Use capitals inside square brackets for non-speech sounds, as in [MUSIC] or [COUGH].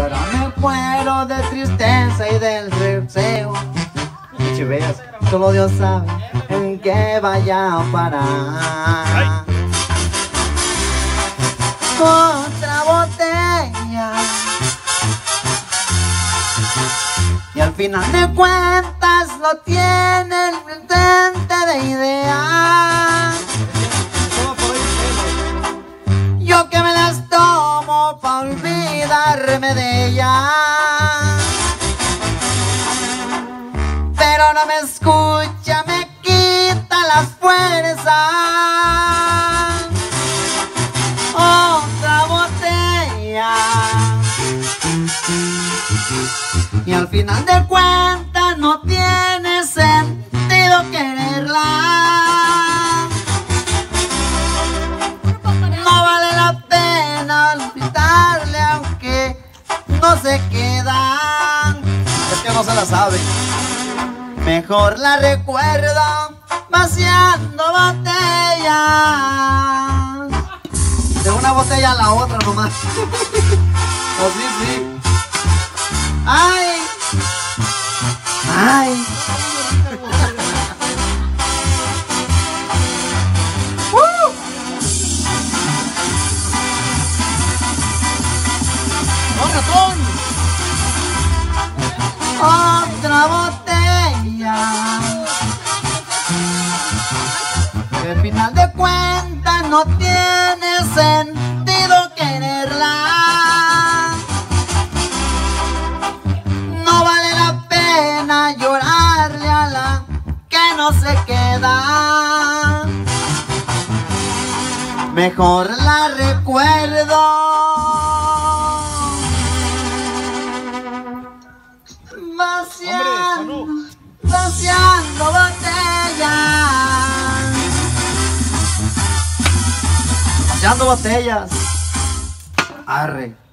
Ahora me muero de tristeza y del deseo. Chiveas, solo Dios sabe en qué vaya a parar. Otra botella. Y al final de cuentas lo tiene el presente de idea. Olvidarme de ella. Pero no me escucha, me quita las fuerzas. Otra botella. Y al final de cuentas no tiene se queda. Es que no se la sabe. Mejor la recuerdo vaciando botellas. De una botella a la otra nomás. [LAUGHS] Así sí. Ay. Ay. [LAUGHS] ¡Uh! Otra botella. Al final de cuentas no tiene sentido quererla. No vale la pena llorarle a la que no se queda. Mejor la recuerdo. Vaciando, vaciando botellas. Vaciando botellas. Arre.